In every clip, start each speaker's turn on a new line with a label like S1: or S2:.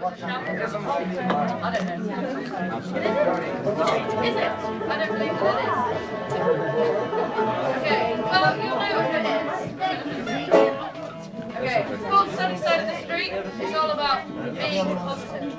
S1: I don't know. Is it? I don't believe that it is. Okay, well, you'll know what it is. Okay, it's called Sunny Side of the Street. It's all about being positive.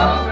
S2: 감사합니다.